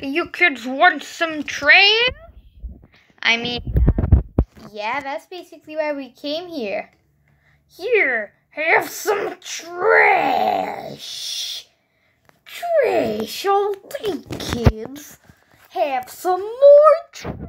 You kids want some trash? I mean, uh, yeah, that's basically why we came here. Here, have some trash. Trash, all right, kids. Have some more trash.